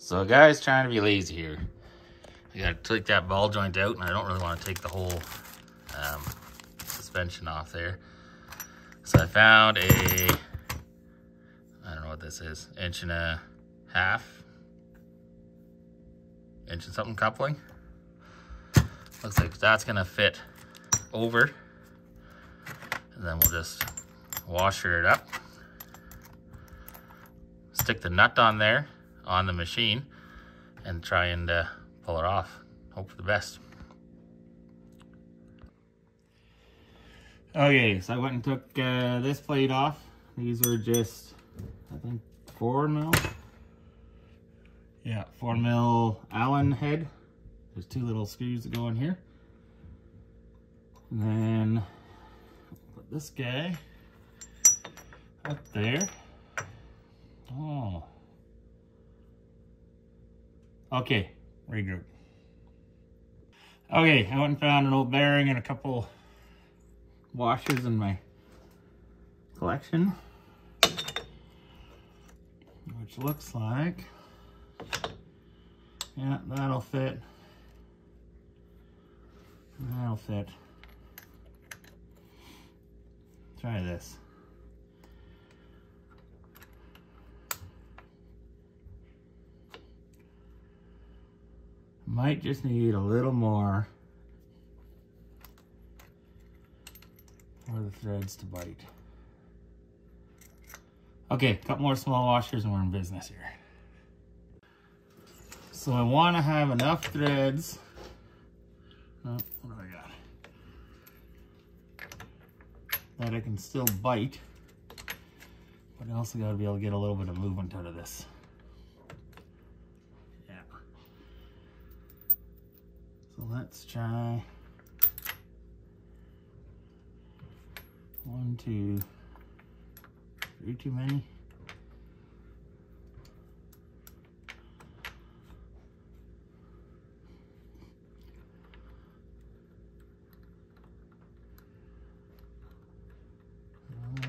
So guys, trying to be lazy here. I gotta take that ball joint out and I don't really want to take the whole um, suspension off there. So I found a, I don't know what this is, inch and a half, inch and something coupling. Looks like that's gonna fit over. And then we'll just washer it up. Stick the nut on there on the machine and try and uh, pull it off. Hope for the best. Okay, so I went and took uh, this plate off. These are just, I think, four mil. Yeah, four mil Allen head. There's two little screws that go in here. And then put this guy up there. Oh. Okay, regroup. Okay, I went and found an old bearing and a couple washes in my collection. Which looks like, yeah, that'll fit. That'll fit. Try this. Might just need a little more for the threads to bite. Okay, a couple more small washers and we're in business here. So I want to have enough threads. Oh, what do I got? That I can still bite. But I also got to be able to get a little bit of movement out of this. So let's try one, two, three too many.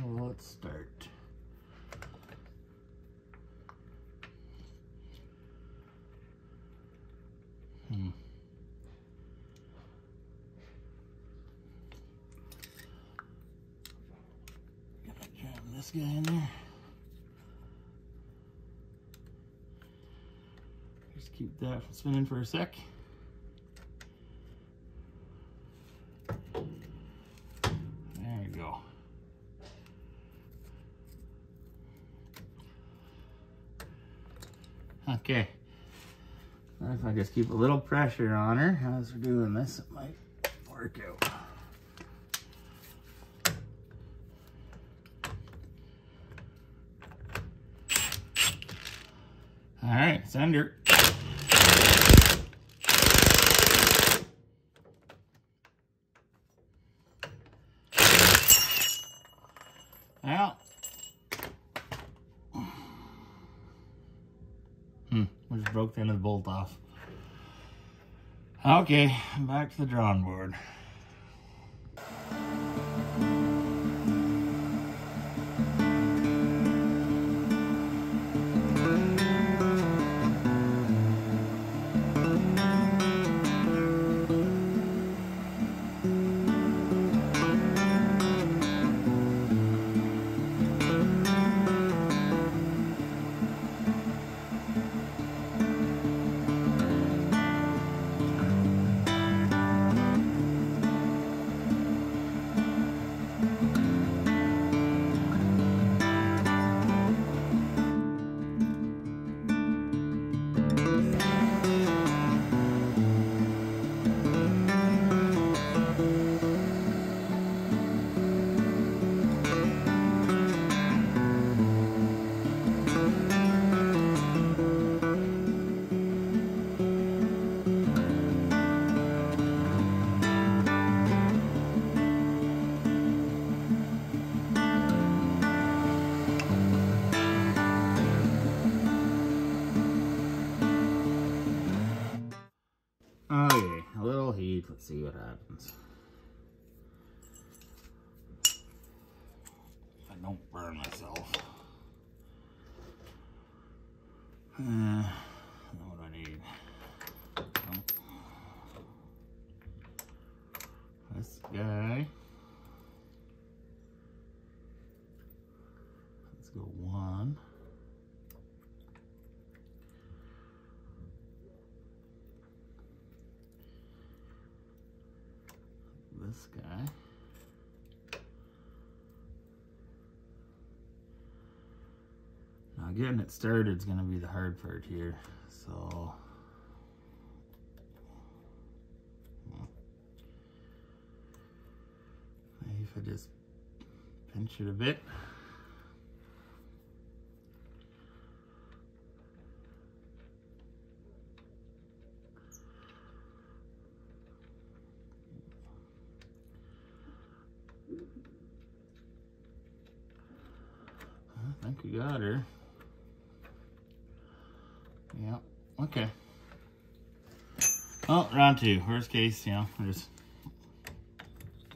Oh, let's start. Hmm. Guy in there. Just keep that spinning for a sec. There you go. Okay. If I just keep a little pressure on her as we're doing this, it might work out. All right, under. Well. Hmm, we just broke the end of the bolt off. Okay, back to the drawing board. Let's see what happens. I don't burn myself. Uh, this guy. Now getting it started is gonna be the hard part here. So maybe if I just pinch it a bit. I think we got her. Yeah, okay. Well, round two. Worst case, you know, we're just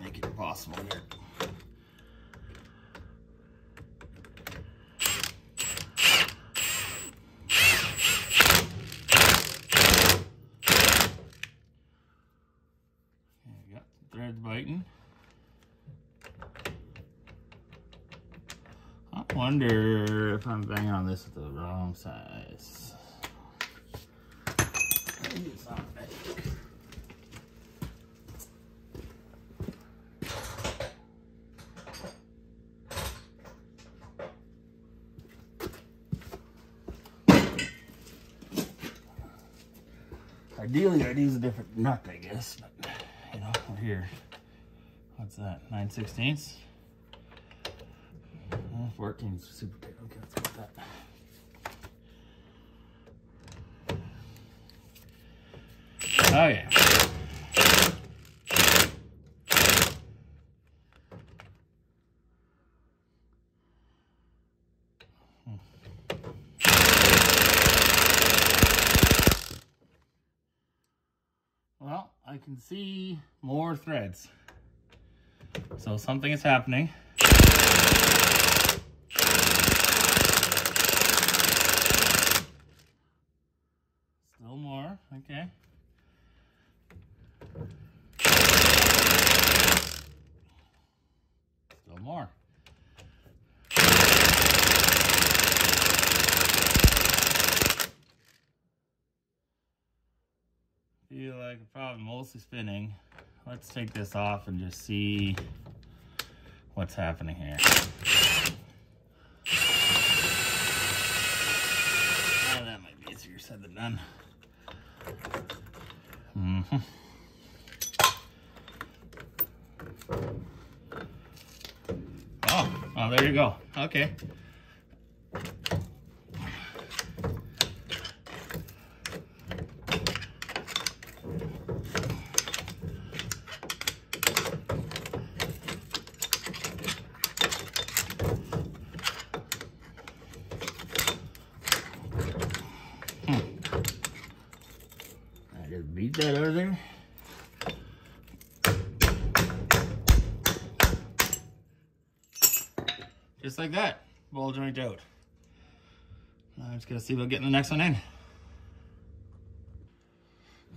make it impossible here. Threads biting. I wonder if I'm banging on this with the wrong size. Ideally, I'd use a different nut, I guess, but you know, we're here. What's that? 9 sixteenths? Uh, 14 is super big. Okay, let's with that. Oh yeah. Well, I can see more threads. So something is happening. Still more, okay. More. Feel like probably mostly spinning. Let's take this off and just see what's happening here. Ah, that might be easier said than done. Mm -hmm. Oh, oh, there you go. Okay. I just beat that out of there. Just like that, ball joint out. I'm just gonna see about getting the next one in.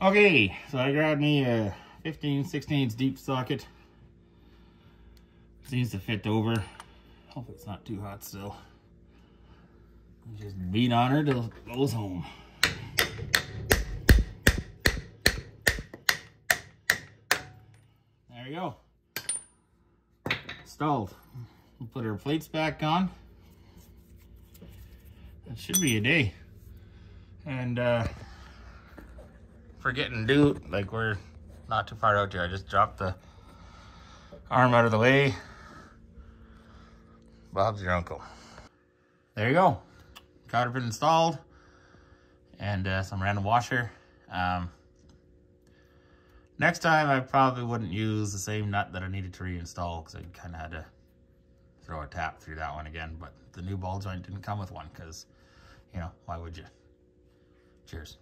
Okay, so I grabbed me a 15 16 deep socket. Seems to fit over. Hope it's not too hot still. Just beat on her till it goes home. There you go. Stalled. We'll put our plates back on. That should be a day. And uh for getting due, like we're not too far out here. I just dropped the arm out of the way. Bob's your uncle. There you go. Cotter pin installed. And uh, some random washer. Um, next time I probably wouldn't use the same nut that I needed to reinstall because I kind of had to throw a tap through that one again. But the new ball joint didn't come with one because, you know, why would you? Cheers.